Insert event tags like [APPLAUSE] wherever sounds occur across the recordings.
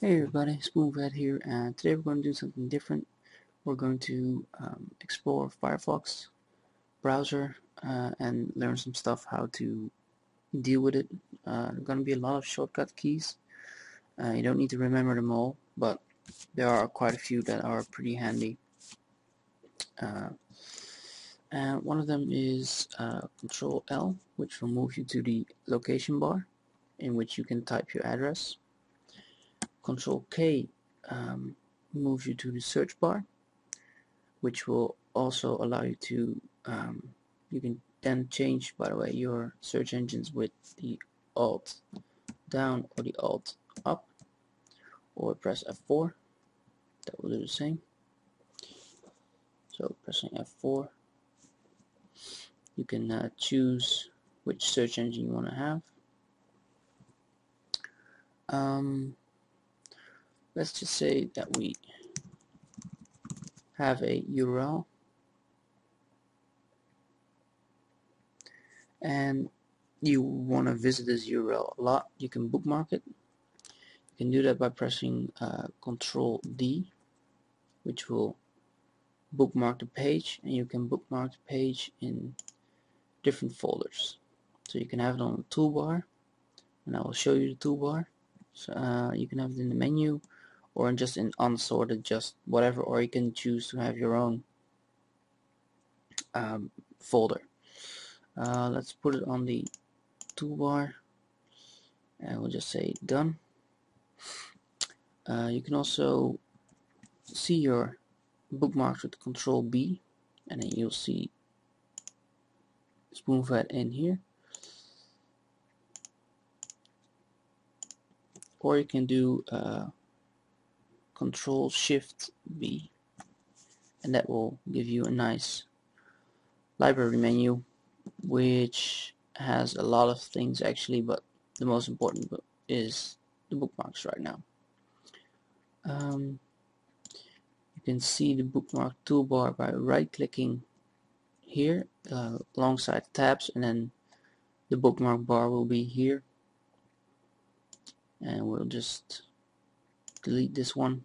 Hey everybody, Spoonfed here and today we're going to do something different. We're going to um, explore Firefox browser uh, and learn some stuff how to deal with it. Uh, there going to be a lot of shortcut keys. Uh, you don't need to remember them all, but there are quite a few that are pretty handy. Uh, and one of them is uh, Control L, which will move you to the location bar in which you can type your address. Control K um, moves you to the search bar, which will also allow you to, um, you can then change, by the way, your search engines with the Alt down or the Alt up, or press F4, that will do the same. So pressing F4, you can uh, choose which search engine you want to have. Um, let's just say that we have a URL and you want to visit this URL a lot you can bookmark it. You can do that by pressing uh, control D which will bookmark the page and you can bookmark the page in different folders. So you can have it on the toolbar and I will show you the toolbar. So, uh, you can have it in the menu or just in unsorted just whatever or you can choose to have your own um, folder. Uh, let's put it on the toolbar and we'll just say done. Uh, you can also see your bookmarks with control B and then you'll see spoonfed in here. Or you can do uh, control shift B and that will give you a nice library menu which has a lot of things actually but the most important is the bookmarks right now. Um, you can see the bookmark toolbar by right clicking here uh, alongside tabs and then the bookmark bar will be here. And we'll just delete this one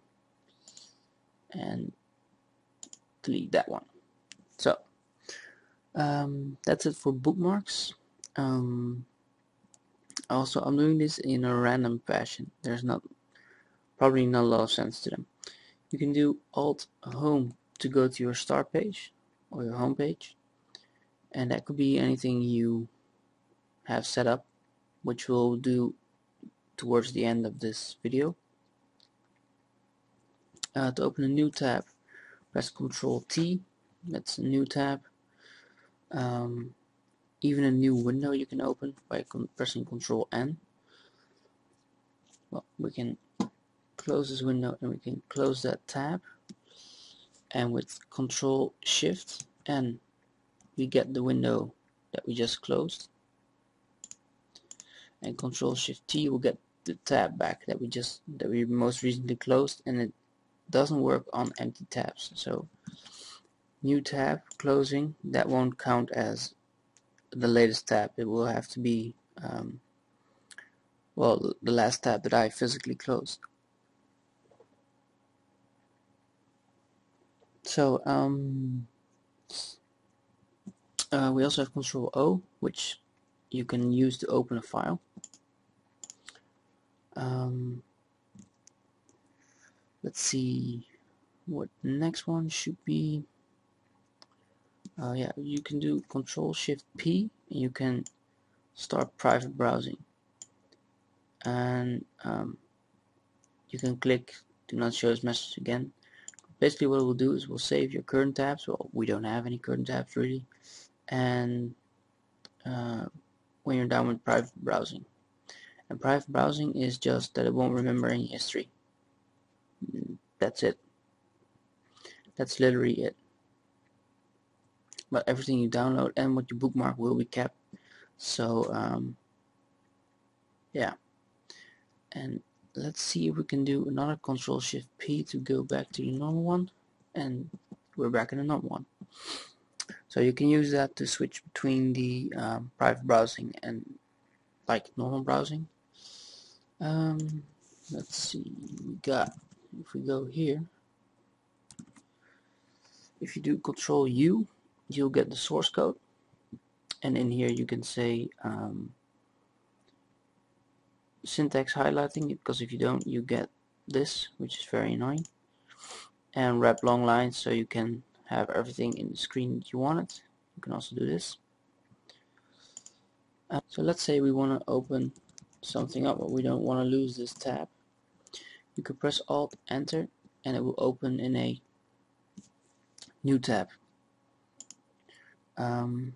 and delete that one. So um, that's it for bookmarks. Um, also I'm doing this in a random fashion. There's not probably not a lot of sense to them. You can do alt home to go to your start page or your home page and that could be anything you have set up which we'll do towards the end of this video uh, to open a new tab, press Ctrl T. That's a new tab. Um, even a new window you can open by pressing Ctrl N. Well, we can close this window and we can close that tab. And with Ctrl Shift N, we get the window that we just closed. And Ctrl Shift T will get the tab back that we just that we most recently closed, and it doesn't work on empty tabs. So new tab closing that won't count as the latest tab. It will have to be um, well the last tab that I physically closed. So um, uh, we also have control O which you can use to open a file. Um, let's see what next one should be. Uh, yeah you can do control shift P and you can start private browsing. And um, you can click do not show this message again. Basically what it will do is we'll save your current tabs. Well we don't have any current tabs really. And uh, when you're done with private browsing. And private browsing is just that it won't remember any history that's it. That's literally it. But everything you download and what you bookmark will be kept. So um, yeah. And let's see if we can do another control shift P to go back to the normal one. And we're back in the normal one. So you can use that to switch between the um, private browsing and like normal browsing. Um, let's see. We got if we go here if you do control U you'll get the source code. And in here you can say um, syntax highlighting because if you don't you get this which is very annoying. And wrap long lines so you can have everything in the screen that you want it. You can also do this. Uh, so let's say we want to open something up but we don't want to lose this tab you can press alt enter and it will open in a new tab. Um,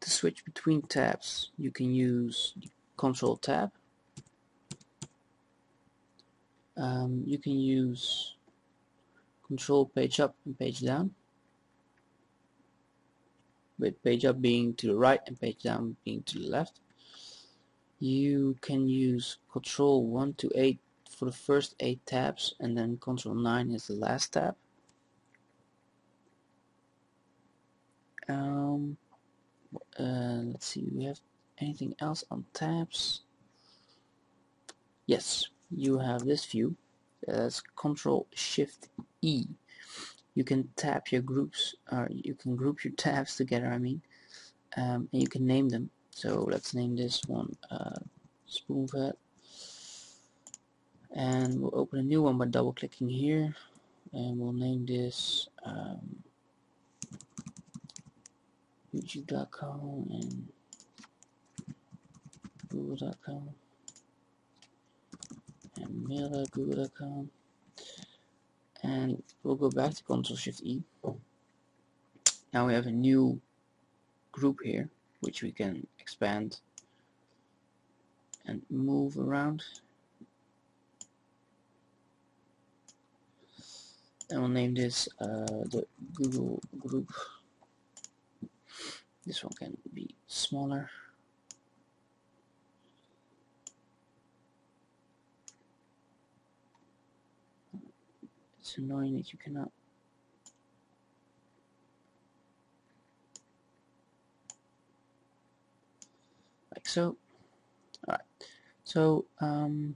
to switch between tabs you can use control tab. Um, you can use control page up and page down with page up being to the right and page down being to the left. You can use control 1 to 8 for the first 8 tabs and then control 9 is the last tab. Um, uh, let's see we have anything else on tabs? Yes you have this view. That's control shift E. You can tap your groups or you can group your [LAUGHS] tabs together I mean um, and you can name them. So let's name this one uh, spoonfed and we'll open a new one by double clicking here. And we'll name this um, youtube.com and google.com and mail at google.com and we'll go back to Ctrl Shift E. Now we have a new group here which we can expand and move around and we'll name this uh, the Google group. This one can be smaller. It's annoying that you cannot like so alright. So um,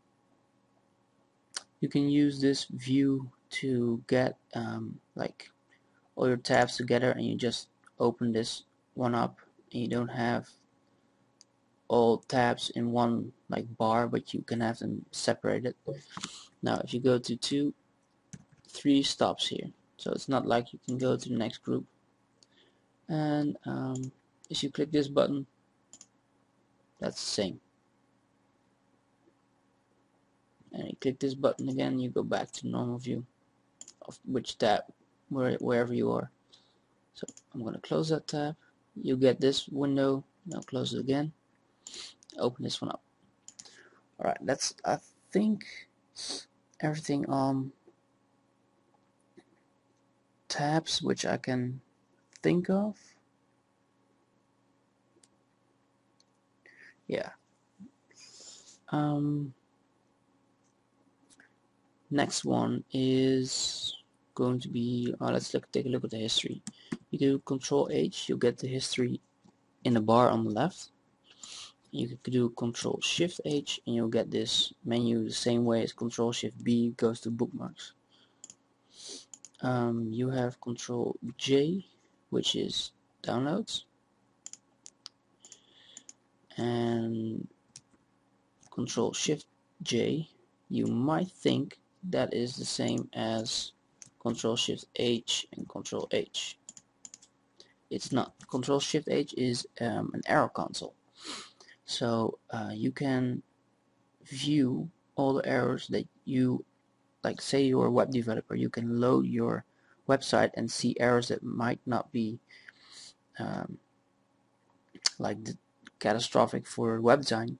you can use this view to get um, like all your tabs together and you just open this one up and you don't have all tabs in one like bar but you can have them separated. Now if you go to two three stops here. So it's not like you can go to the next group. And um, if you click this button that's the same. And you click this button again you go back to normal view of which tab where, wherever you are. So I'm gonna close that tab. You get this window. Now close it again. Open this one up. Alright that's I think everything on tabs which I can think of. Yeah. Um, next one is going to be uh, let's look take a look at the history. You do control H you'll get the history in the bar on the left. You could do control shift H and you'll get this menu the same way as control shift B goes to bookmarks. Um, you have control J which is downloads. And control shift J you might think that is the same as control shift H and control H. It's not control shift H is um, an error console. So uh, you can view all the errors that you like say you're a web developer you can load your website and see errors that might not be um, like catastrophic for web design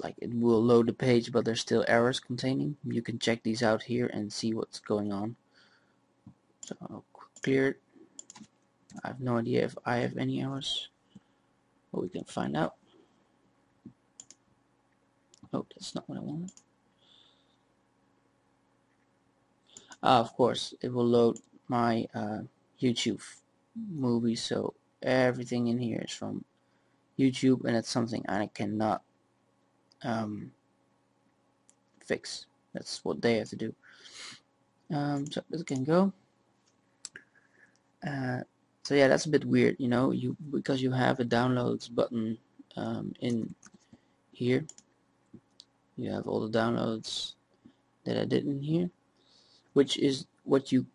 like it will load the page but there's still errors containing. You can check these out here and see what's going on. So I'll clear it I have no idea if I have any errors but we can find out. Oh that's not what I wanted. Uh, of course it will load my uh, YouTube movie so everything in here is from YouTube and it's something I cannot um, fix. That's what they have to do. Um, so this can go. Uh, so yeah, that's a bit weird, you know, you because you have a downloads button um, in here. You have all the downloads that I did in here, which is what you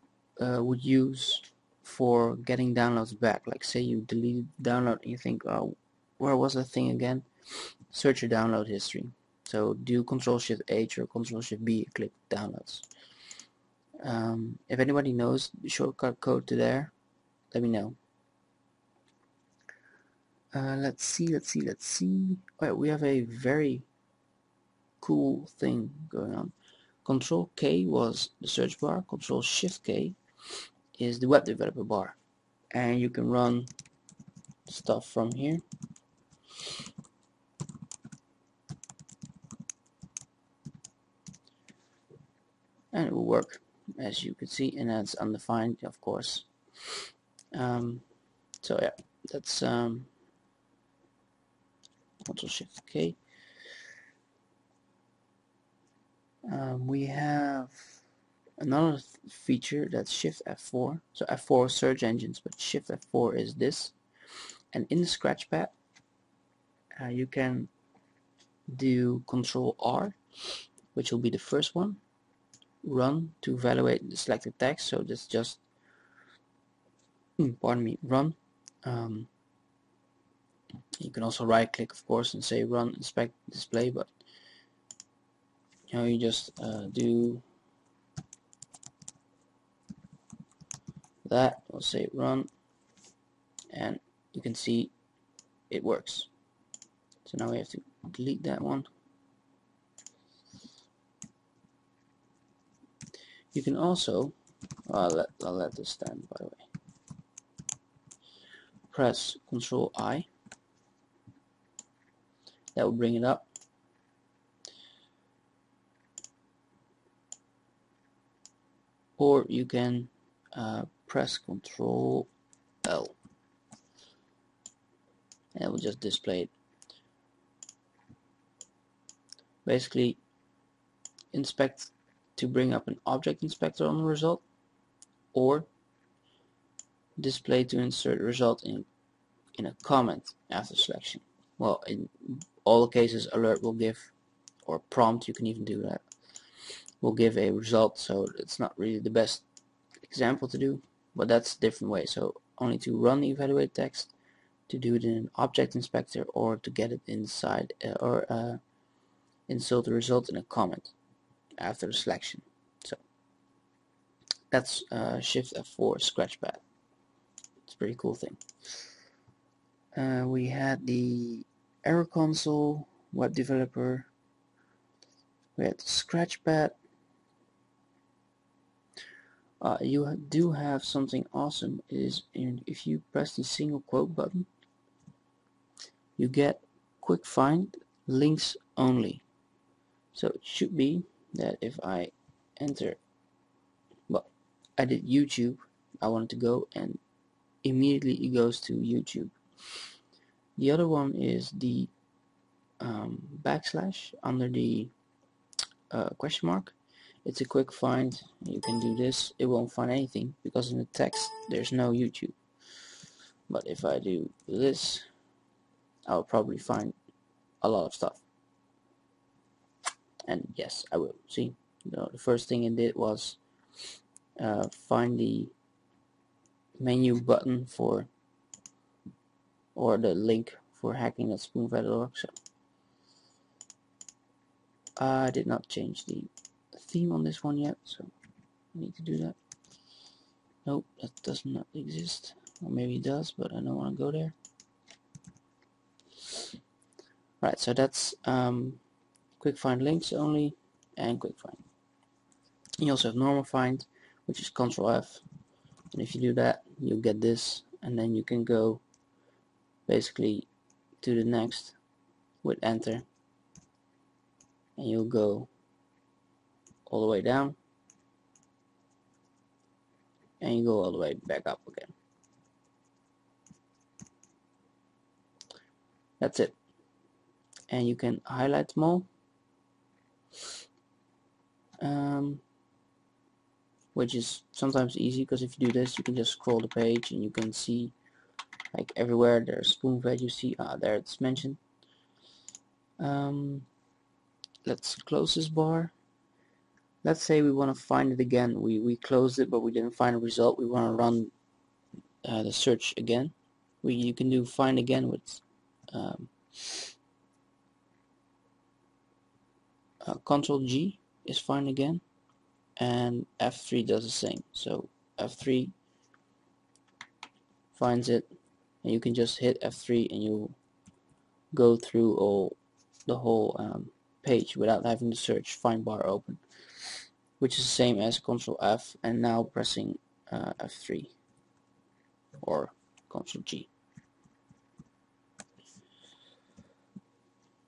uh, would use for getting downloads back. Like say you delete download and you think, oh, where was that thing again? Search your download history. So do Control Shift H or Control Shift B, click downloads. Um, if anybody knows the shortcut code to there, let me know. Uh, let's see, let's see, let's see. Oh, yeah, we have a very cool thing going on. Control K was the search bar, Control Shift K is the web developer bar. And you can run stuff from here. And it will work as you can see and that's undefined of course. Um, so yeah, that's um, Control Shift K. Um, we have another feature that's Shift F4. So F4 is search engines, but Shift F4 is this. And in the Scratchpad, uh, you can do Control R, which will be the first one. Run to evaluate the selected text. So this just, hmm, pardon me, run. Um, you can also right click of course and say run inspect display but you know you just uh, do that we'll say run and you can see it works so now we have to delete that one you can also I'll let, I'll let this stand by the way. Press Control I. That will bring it up. Or you can uh, press Control L. And it will just display it. Basically inspect to bring up an object inspector on the result or display to insert result in in a comment after selection. Well in all cases alert will give or prompt you can even do that will give a result. So it's not really the best example to do but that's a different way. So only to run the evaluate text to do it in an object inspector or to get it inside uh, or uh, insert the result in a comment after the selection. So that's uh, shift F4 scratchpad it's a pretty cool thing. Uh, we had the error console, web developer, we had Scratchpad. Uh, you do have something awesome is if you press the single quote button you get quick find links only. So it should be that if I enter well I did YouTube. I wanted to go and immediately it goes to YouTube. The other one is the um, backslash under the uh, question mark. It's a quick find. You can do this. It won't find anything because in the text there's no YouTube. But if I do this I'll probably find a lot of stuff and yes I will see you know, the first thing it did was uh, find the menu button for or the link for hacking at spoonfed.org. So I did not change the theme on this one yet, so I need to do that. Nope, that does not exist. Or maybe it does, but I don't want to go there. Right, so that's um, quick find links only and quick find. You also have normal find, which is Control F. And if you do that, you'll get this, and then you can go basically to the next with enter. And you'll go all the way down. And you go all the way back up again. That's it. And you can highlight them all um, which is sometimes easy because if you do this you can just scroll the page and you can see like everywhere there's spoon fed you see ah there it's mentioned. Um, let's close this bar. Let's say we want to find it again. We we closed it but we didn't find a result. We want to run uh, the search again. We you can do find again with um, uh, Control G is fine again and F3 does the same. So F3 finds it and you can just hit F3 and you go through all the whole um, page without having to search find bar open which is the same as Control F and now pressing uh, F3 or Control G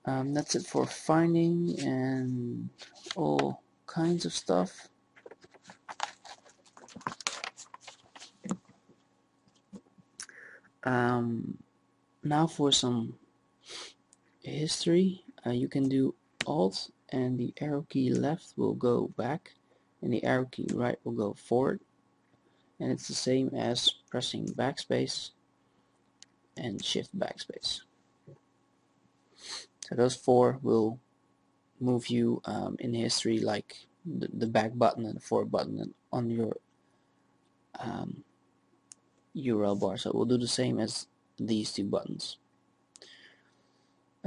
um, that's it for finding and all kinds of stuff. Um, now for some history. Uh, you can do alt and the arrow key left will go back and the arrow key right will go forward. And it's the same as pressing backspace and shift backspace so those four will move you um, in history like the, the, back button and the forward button on your um, URL bar. So we'll do the same as these two buttons.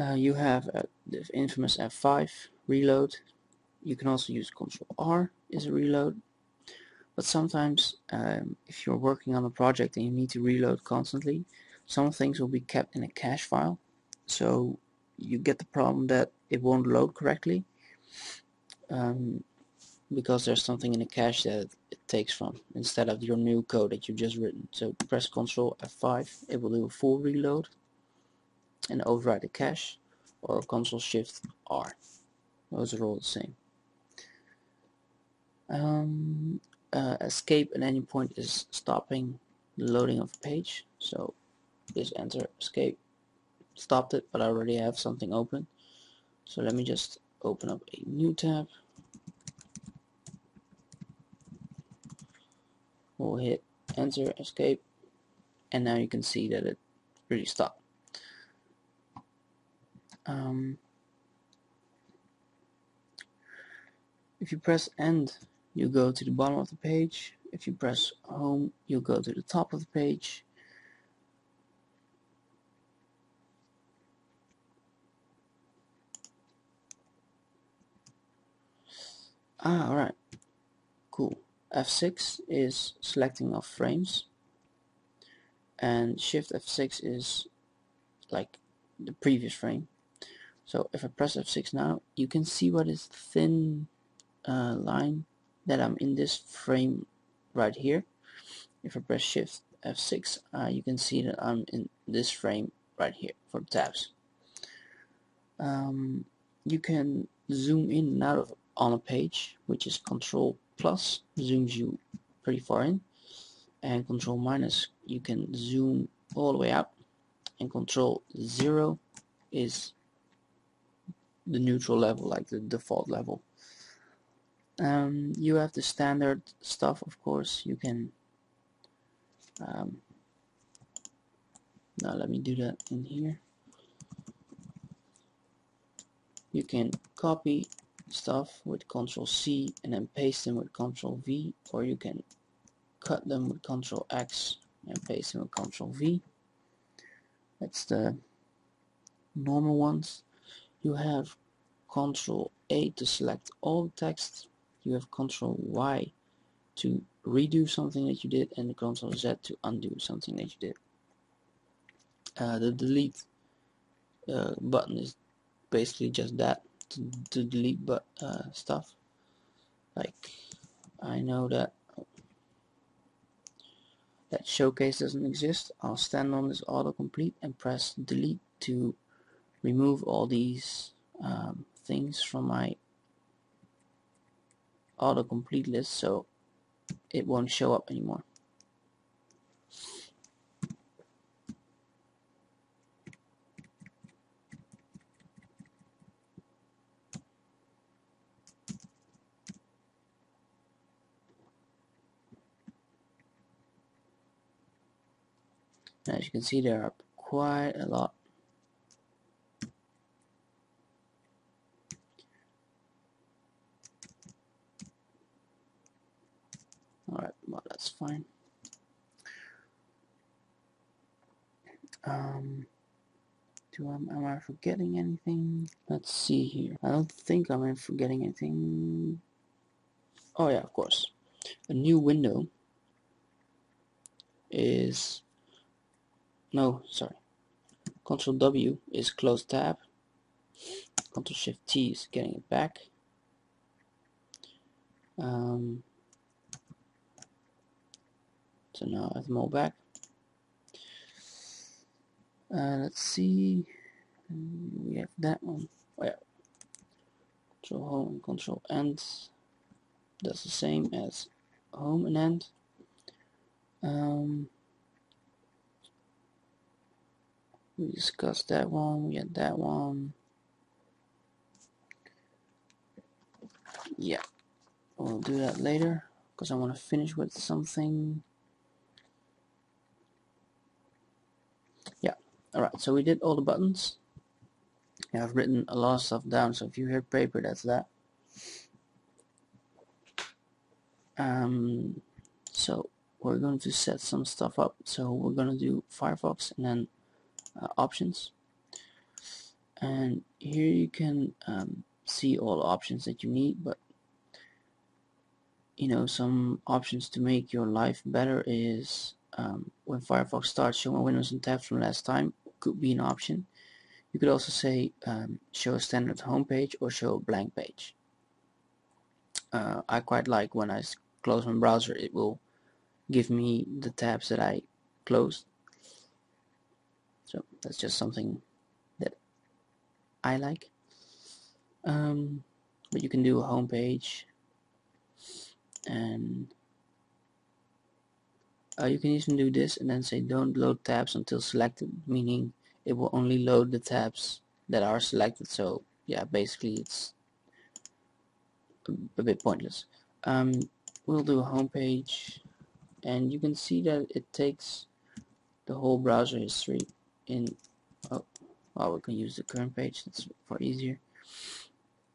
Uh, you have uh, the infamous F5 reload. You can also use Control R is a reload. But sometimes um, if you're working on a project and you need to reload constantly, some things will be kept in a cache file. So you get the problem that it won't load correctly um, because there's something in the cache that it takes from instead of your new code that you've just written. So press Ctrl F5, it will do a full reload and override the cache or Ctrl Shift R. Those are all the same. Um, uh, escape at any point is stopping the loading of a page. So just enter escape stopped it, but I already have something open. So let me just open up a new tab. We'll hit enter, escape, and now you can see that it really stopped. Um, if you press end, you go to the bottom of the page. If you press home, you'll go to the top of the page. Ah, alright. Cool. F6 is selecting of frames and Shift F6 is like the previous frame. So if I press F6 now, you can see what is thin uh, line that I'm in this frame right here. If I press Shift F6, uh, you can see that I'm in this frame right here for tabs. Um, you can zoom in and out of on a page, which is Control plus zooms you pretty far in, and Control minus you can zoom all the way out, and Control zero is the neutral level, like the default level. Um, you have the standard stuff, of course. You can. Um, now let me do that in here. You can copy stuff with Control C and then paste them with Control V or you can cut them with Control X and paste them with Control V. That's the normal ones. You have Control A to select all text. You have Control Y to redo something that you did and Control Z to undo something that you did. Uh, the delete uh, button is basically just that to, to delete but uh, stuff. Like I know that that showcase doesn't exist. I'll stand on this autocomplete and press delete to remove all these um, things from my autocomplete list so it won't show up anymore as you can see there are quite a lot Alright, well that's fine. Um, do I, am I forgetting anything? Let's see here. I don't think I'm forgetting anything. Oh yeah, of course. A new window is no, sorry. Control W is close tab. Control Shift T is getting it back. Um, so now I have them all back. Uh, let's see. We have that one. Oh yeah. Control home and control end. That's the same as home and end. Um, we discussed that one. We had that one. Yeah, we'll do that later because I want to finish with something. Yeah. Alright, so we did all the buttons. I've written a lot of stuff down, so if you hear paper, that's that. Um, so we're going to set some stuff up. So we're going to do Firefox and then options. And here you can um, see all options that you need, but you know, some options to make your life better is um, when Firefox starts showing windows and tabs from last time could be an option. You could also say um, show a standard home page or show a blank page. Uh, I quite like when I close my browser it will give me the tabs that I closed. So that's just something that I like. Um, but you can do a home page and uh, you can even do this and then say don't load tabs until selected, meaning it will only load the tabs that are selected. So yeah, basically it's a, bit pointless. Um, we'll do a home page and you can see that it takes the whole browser history in oh well we can use the current page that's for easier.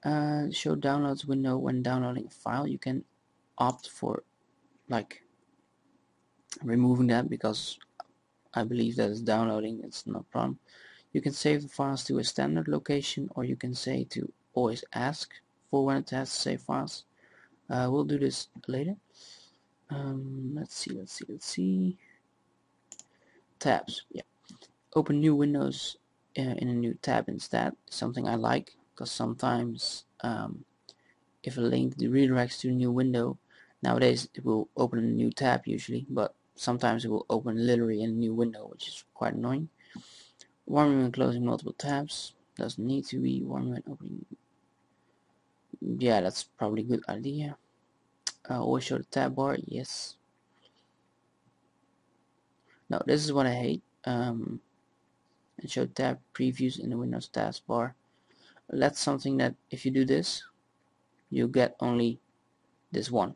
Uh, show downloads window. When downloading a file you can opt for like removing that because I believe that it's downloading it's no problem. You can save the files to a standard location or you can say to always ask for when it has to save files. Uh, we'll do this later. Um, let's see let's see let's see. Tabs yeah open new windows uh, in a new tab instead something I like because sometimes um, if a link redirects to a new window nowadays it will open a new tab usually but sometimes it will open literally in a new window which is quite annoying. Warming and closing multiple tabs doesn't need to be warming and opening. Yeah that's probably a good idea. Uh, always show the tab bar yes. No this is what I hate um, and show tab previews in the Windows taskbar. That's something that if you do this you get only this one.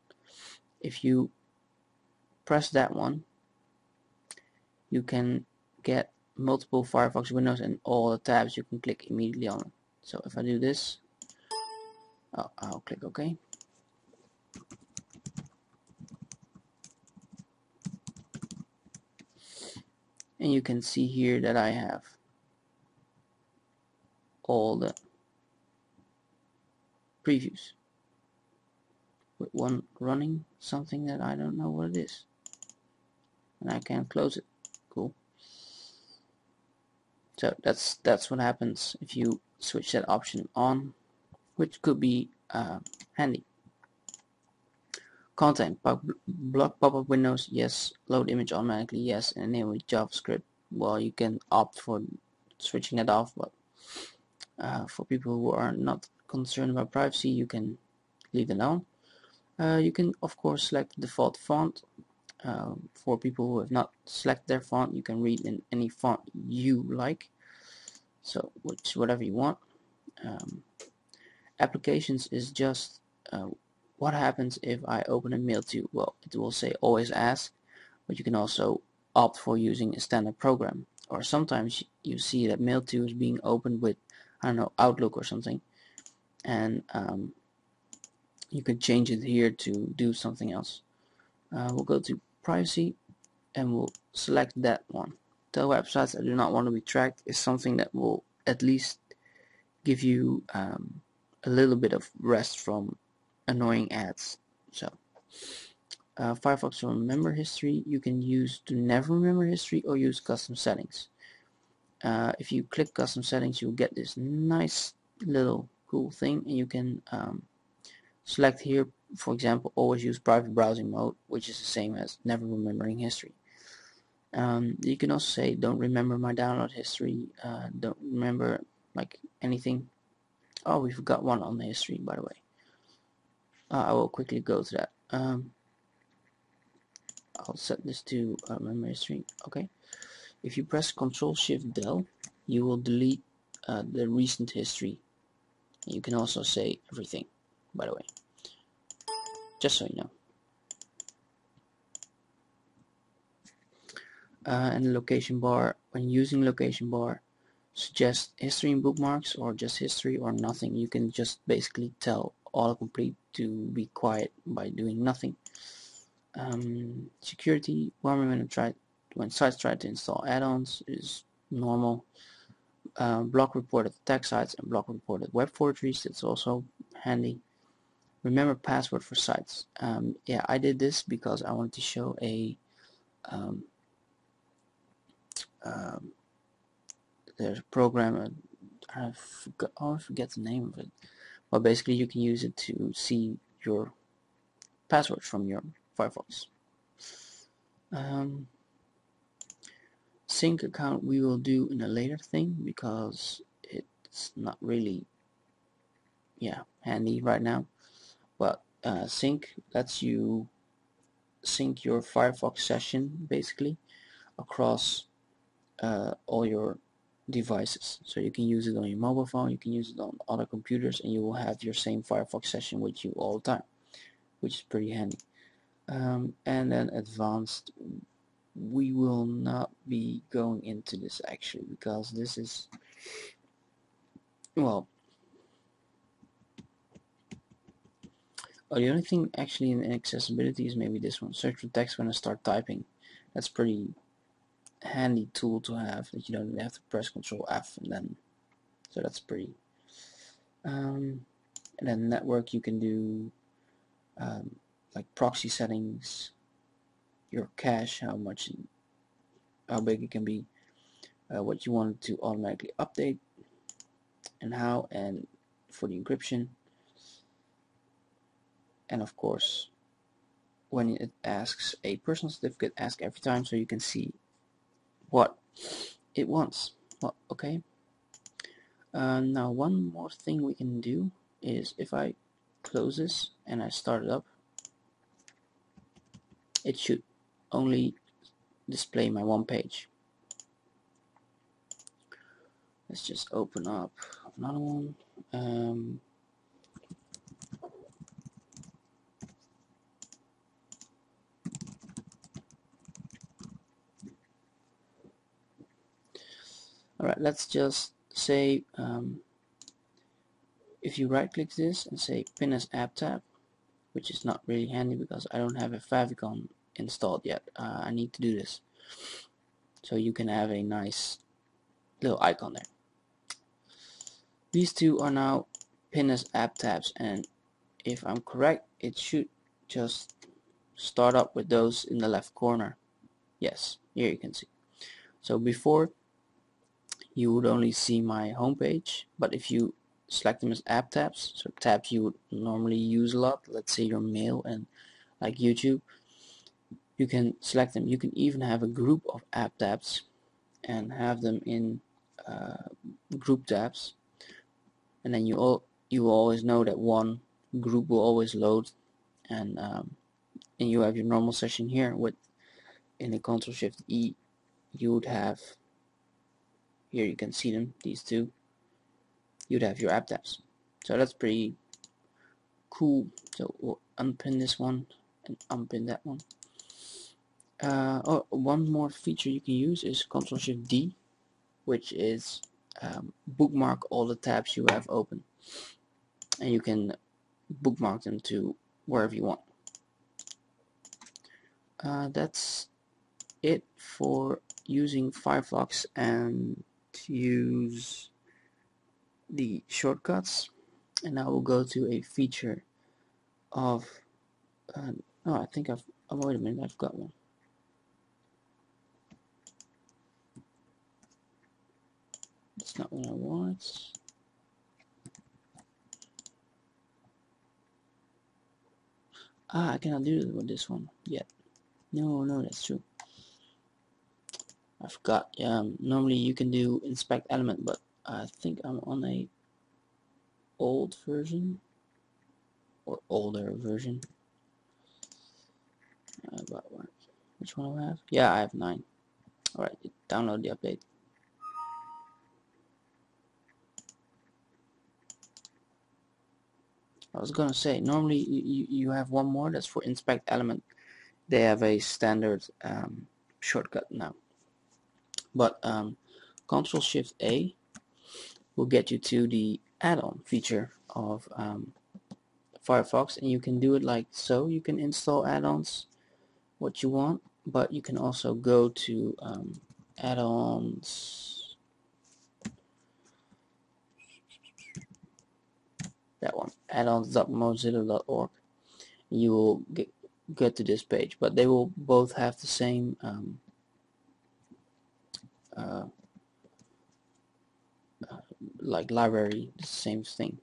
If you press that one you can get multiple Firefox windows and all the tabs you can click immediately on. So if I do this oh, I'll click OK and you can see here that I have all the previews. With one running something that I don't know what it is. And I can close it. Cool. So that's that's what happens if you switch that option on which could be uh, handy content pop block pop-up windows yes load image automatically yes and enable JavaScript well you can opt for switching that off but uh, for people who are not concerned about privacy you can leave it on uh, you can of course select the default font. Uh, for people who have not selected their font you can read in any font you like. So which whatever you want. Um, applications is just uh, what happens if I open a mail to well it will say always ask but you can also opt for using a standard program. Or sometimes you see that Mail.to is being opened with, I don't know, Outlook or something. And um, you can change it here to do something else. Uh, we'll go to privacy and we'll select that one. Tell websites that do not want to be tracked is something that will at least give you um, a little bit of rest from annoying ads. So uh, Firefox will remember history, you can use to never remember history or use custom settings. Uh, if you click custom settings, you'll get this nice little cool thing, and you can um, select here, for example, always use private browsing mode, which is the same as never remembering history. Um, you can also say don't remember my download history, uh, don't remember like anything. Oh, we forgot one on the history, by the way. Uh, I will quickly go to that. Um, I'll set this to uh, memory history. Okay. If you press Control Shift Del, you will delete uh, the recent history. You can also say everything, by the way. Just so you know. Uh, and location bar, when using location bar, suggest history and bookmarks or just history or nothing. You can just basically tell autocomplete to be quiet by doing nothing. Um, security one when try when sites try to install add-ons is normal. Uh, block reported attack sites and block reported web forgeries that's also handy. Remember password for sites. Um, yeah I did this because I wanted to show a um, um, there's a program uh, I forgot oh, I forget the name of it but basically you can use it to see your passwords from your Firefox. Um, sync account we will do in a later thing because it's not really yeah handy right now but uh, sync lets you sync your Firefox session basically across uh, all your devices. So you can use it on your mobile phone you can use it on other computers and you will have your same Firefox session with you all the time which is pretty handy. Um, and then advanced we will not be going into this actually because this is well oh, the only thing actually in accessibility is maybe this one. Search for text when I start typing. That's pretty handy tool to have that you don't have to press control F and then so that's pretty. Um, and then network you can do um, like proxy settings, your cache, how much, how big it can be, uh, what you want to automatically update, and how, and for the encryption, and of course, when it asks a personal certificate, ask every time so you can see what it wants. Well, okay. Uh, now one more thing we can do is if I close this and I start it up it should only display my one page let's just open up another one um, let's just say um, if you right click this and say pin as app tab which is not really handy because I don't have a favicon installed yet. Uh, I need to do this. So you can have a nice little icon there. These two are now pinned as app tabs and if I'm correct it should just start up with those in the left corner. Yes, here you can see. So before you would only see my homepage but if you select them as app tabs so tabs you would normally use a lot let's say your mail and like YouTube you can select them. You can even have a group of app tabs and have them in uh, group tabs and then you all you always know that one group will always load and um, and you have your normal session here with in the Control Shift E you would have here you can see them these two. You'd have your app tabs. So that's pretty cool. So we'll unpin this one and unpin that one. Uh, oh, one more feature you can use is Control Shift D which is um, bookmark all the tabs you have open. And you can bookmark them to wherever you want. Uh, that's it for using Firefox and use the shortcuts and now we'll go to a feature of uh, oh I think I've oh wait a minute I've got one. That's not what I want. Ah I cannot do it with this one? Yet no no that's true I forgot um, normally you can do inspect element but I think I'm on a old version or older version. But which one do I have? Yeah, I have nine. Alright, download the update. I was gonna say, normally you, you have one more, that's for inspect element. They have a standard um, shortcut now. But um, Control Shift A will get you to the add-on feature of um, Firefox. And you can do it like so. You can install add-ons what you want but you can also go to um, add-ons. That one add-ons.mozilla.org you will get, get to this page but they will both have the same um, uh, like library the same thing.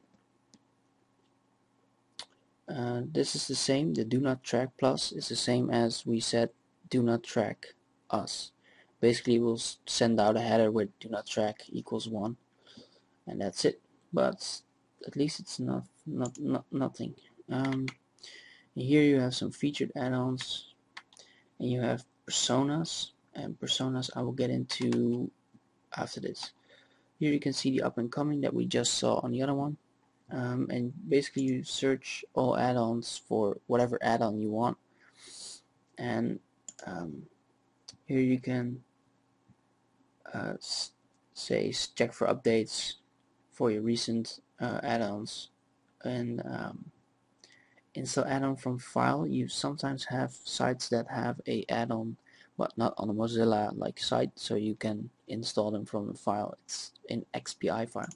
Uh, this is the same the do not track plus is the same as we said do not track us. Basically we'll send out a header with do not track equals one and that's it. But at least it's not not, not nothing. Um, here you have some featured add-ons and you have personas and personas I will get into after this here you can see the up and coming that we just saw on the other one. Um, and basically you search all add-ons for whatever add-on you want. And um, here you can uh, say check for updates for your recent uh, add-ons and um, install add-on from file you sometimes have sites that have a add-on but not on a Mozilla like site so you can install them from a file. It's in XPI file.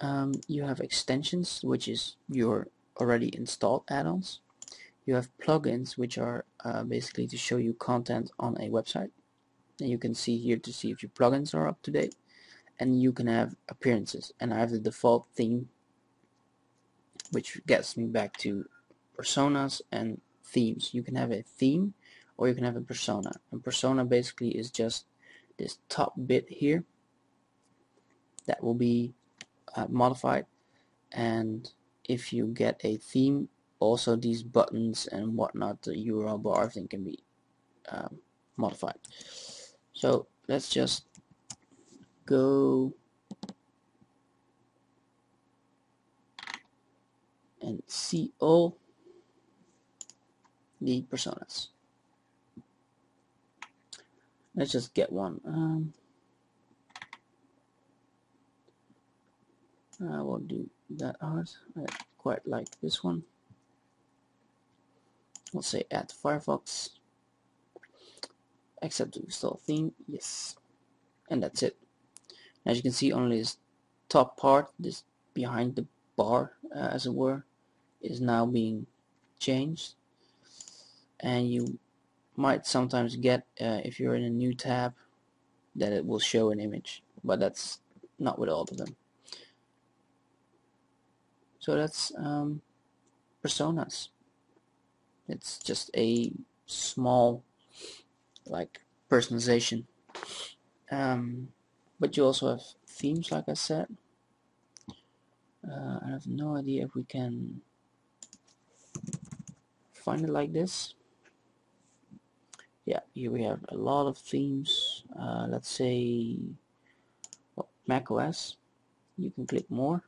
Um, you have extensions which is your already installed add-ons. You have plugins which are uh, basically to show you content on a website. And you can see here to see if your plugins are up to date. And you can have appearances. And I have the default theme which gets me back to personas and themes. You can have a theme or you can have a persona. And persona basically is just this top bit here that will be uh, modified. And if you get a theme also these buttons and whatnot the URL bar everything can be um, modified. So let's just go and see all the personas Let's just get one. Um, I won't do that hard. I quite like this one. Let's say add Firefox. Accept to install theme. Yes. And that's it. As you can see, only this top part, this behind the bar, uh, as it were, is now being changed. And you might sometimes get uh, if you're in a new tab that it will show an image but that's not with all of them. So that's um, personas. It's just a small like personalization. Um, but you also have themes like I said. Uh, I have no idea if we can find it like this yeah here we have a lot of themes uh, let's say well, Mac OS you can click more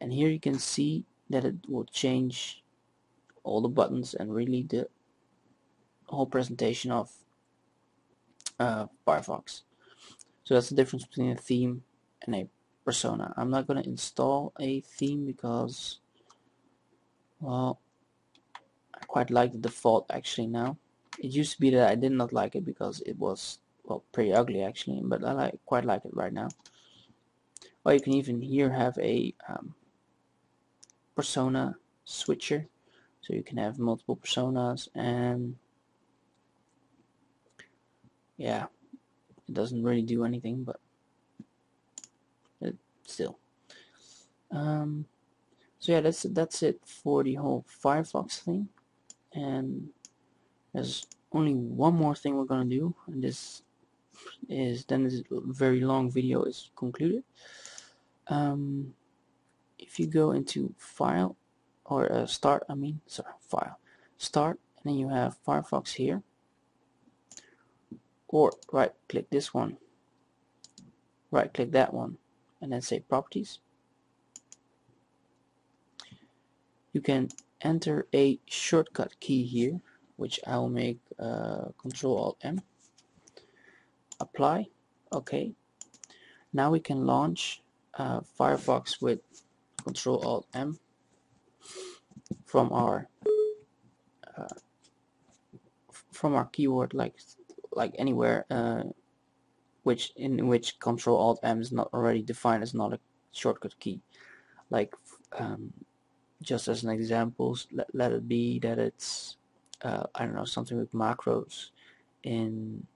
and here you can see that it will change all the buttons and really the whole presentation of uh, Firefox. So that's the difference between a theme and a persona. I'm not going to install a theme because, well, I quite like the default actually now. It used to be that I did not like it because it was, well, pretty ugly actually, but I like quite like it right now. Or you can even here have a um, persona switcher. So you can have multiple personas and yeah it doesn't really do anything but it still. Um, so yeah that's that's it for the whole Firefox thing. And there's only one more thing we're gonna do and this is then this very long video is concluded. Um, if you go into file or uh, start I mean sorry file. Start and then you have Firefox here. Or right click this one. Right click that one and then say properties. You can enter a shortcut key here which I will make uh, control alt M. Apply. Okay. Now we can launch uh, Firefox with control alt M from our uh, from our keyword like like anywhere uh, which in which control alt M is not already defined as not a shortcut key. Like um, just as an example let, let it be that it's uh, I don't know something with macros in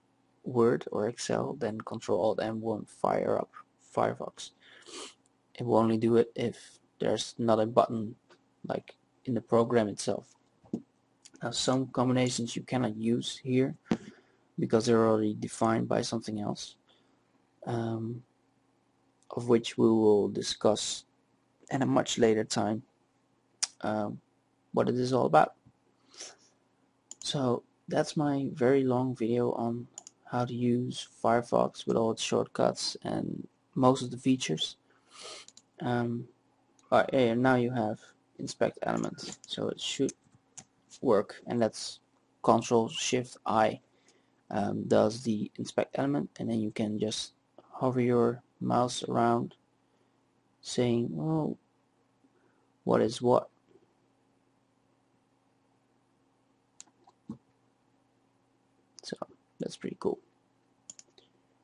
Word or Excel then control alt M won't fire up Firefox it will only do it if there's not a button like in the program itself. Now some combinations you cannot use here because they're already defined by something else um, of which we will discuss at a much later time um, what it is all about. So that's my very long video on how to use Firefox with all its shortcuts and most of the features. Um, right, and now you have inspect element so it should work and that's control shift I um, does the inspect element and then you can just hover your mouse around saying oh what is what so that's pretty cool.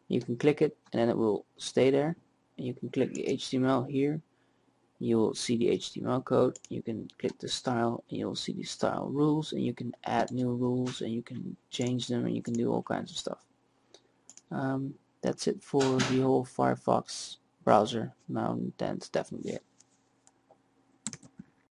You can click it and then it will stay there. And you can click the HTML here. You'll see the HTML code. You can click the style and you'll see the style rules and you can add new rules and you can change them and you can do all kinds of stuff. Um, that's it for the whole Firefox browser. Now that's definitely it